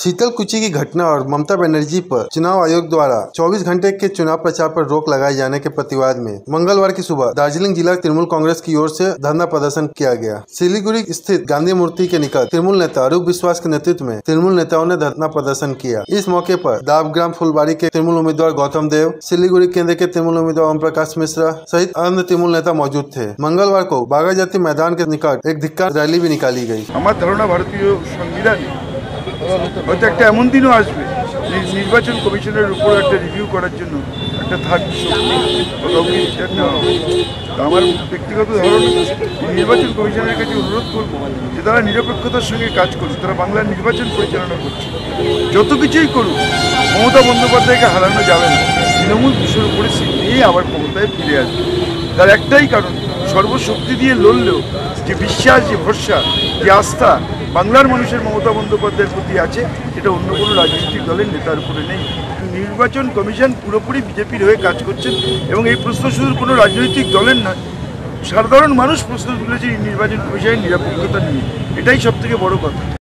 शीतल कुची की घटना और ममता बनर्जी पर चुनाव आयोग द्वारा 24 घंटे के चुनाव प्रचार पर रोक लगाए जाने के प्रतिवाद में मंगलवार की सुबह दार्जिलिंग जिला तृणमूल कांग्रेस की ओर से धरना प्रदर्शन किया गया। सिलीगुड़ी स्थित गांधी मूर्ति के निकट तृणमूल नेता अरूप विश्वास के नेतृत्व में तृणमूल नेताओं ने धरना प्रदर्शन किया। इस मौके आरोप दाबग्राम फुलबाड़ी के तृणमूल उम्मीदवार गौतम देव, सिलीगुड़ी केंद्र के तृणमूल उम्मीदवार ओम प्रकाश मिश्रा सहित अन्य तृणमूल नेता मौजूद थे। मंगलवार को बागा जाति मैदान के निकट एक धिक्का रैली भी निकाली गई हमारा धरना भारतीय संविधान হয়তো একটা এমন দিনও আসবে। নির্বাচন কমিশনের উপর একটা রিভিউ করার জন্য একটা থার্ড শক্তি বা কাউকে নেওয়া হবে আমার ব্যক্তিগত ধারণা, নির্বাচন কমিশনের কাছে অনুরোধ করব যে তারা নিরপেক্ষতার সঙ্গে কাজ করুক, তারা বাংলার নির্বাচন পরিচালনা করছে। যত কিছুই করুক, মমতা বন্দ্যোপাধ্যায়কে হারানো যাবে না। তৃণমূল দুশোর পরিস্থিতি নিয়ে আবার ক্ষমতায় ফিরে আসবে। তার একটাই কারণ, সর্বশক্তি দিয়ে লড়লেও যে বিশ্বাস, যে ভরসা, যে আস্থা বাংলার মানুষের মমতা বন্দ্যোপাধ্যায়ের প্রতি আছে, এটা অন্য কোনো রাজনৈতিক দলের নেতার উপরে নেই। নির্বাচন কমিশন পুরোপুরি বিজেপির হয়ে কাজ করছেন এবং এই প্রশ্ন শুধু কোনো রাজনৈতিক দলের নয় সাধারণ মানুষ প্রশ্ন তুলেছে নির্বাচন কমিশনের নিরাপত্তা নিয়ে। এটাই সব থেকে বড় কথা।